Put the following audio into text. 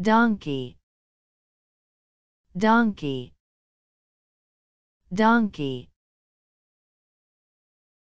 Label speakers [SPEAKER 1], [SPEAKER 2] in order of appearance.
[SPEAKER 1] donkey. Donkey. Donkey.